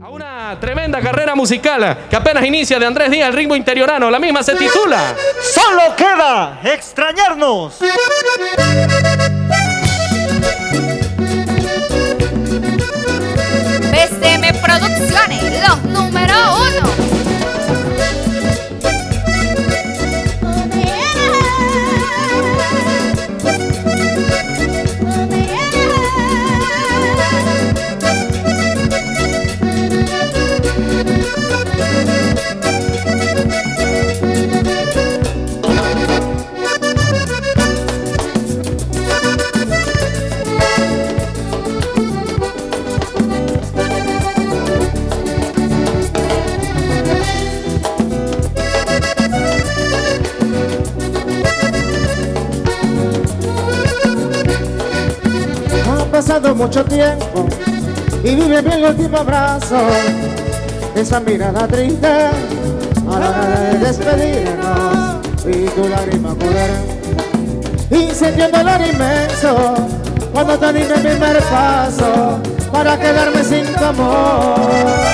A una tremenda carrera musical que apenas inicia de Andrés Díaz, el ritmo interiorano. La misma se titula Solo queda extrañarnos. Pasado mucho tiempo y vive bien el último abrazo. Esa mirada triste a la hora de despedirnos y tu lágrima correr. Y un dolor inmenso cuando te mi primer paso para quedarme sin tu amor.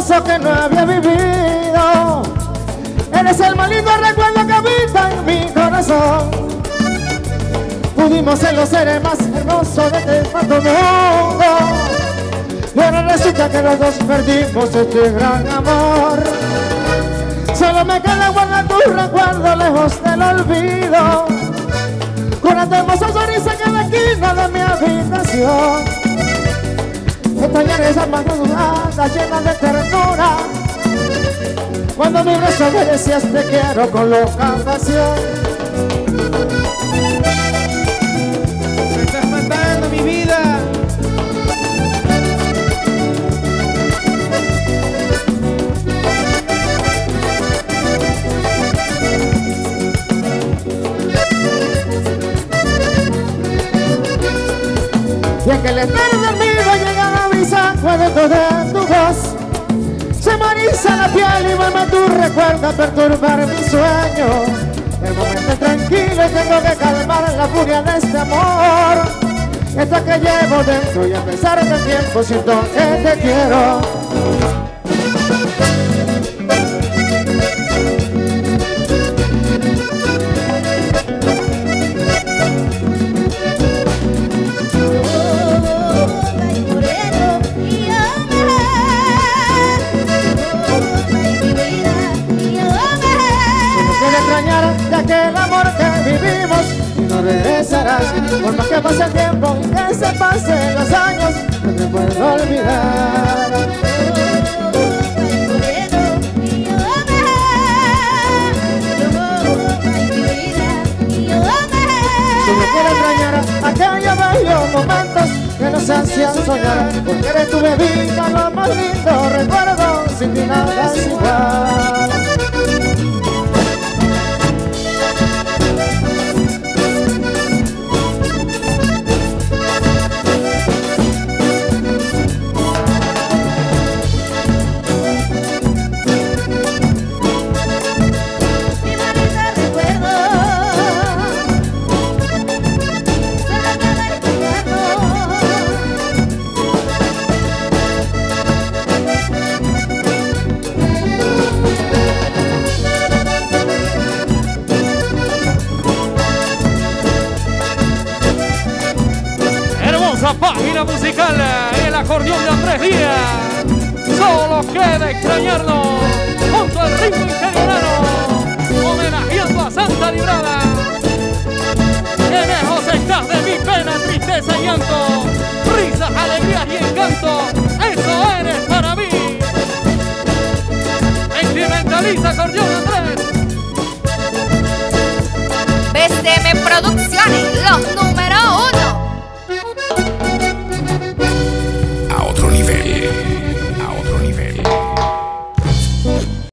Hermosos que no había vivido. Eres el más lindo recuerdo que habita en mi corazón. Pudimos ser los seres más hermosos de este mundo. Y ahora resulta que los dos perdimos este gran amor. Solo me queda guardar tu recuerdo lejos del olvido. Con tu hermosa sonrisa en la esquina de mi habitación. Extrañar esas manos dudadas llenas de ternura Cuando mi beso me decías te quiero con loca pasión Me estás matando mi vida. Y en que el espero Cuando de tu voz. Se me eriza la piel y vuelve tu recuerdo a perturbar mi sueño. El momento es tranquilo tengo que calmar la furia de este amor. Esta que llevo dentro y a pesar del tiempo siento que te quiero Por más que pase el tiempo que se pasen los años No te puedo olvidar. Solo quiero extrañar aquellos bellos momentos que nos hacían soñar Porque eres tu bebida, lo más lindo recuerdo Sin ti nada es igual Página musical, eh, el acordeón de Andrés Díaz. Solo queda extrañarnos junto al ritmo italiano, homenajeando a Santa Librada. Que lejos estás de mi pena, tristeza y llanto, risas, alegrías y encanto. Eso eres para mí. Sentimentalista acordeón.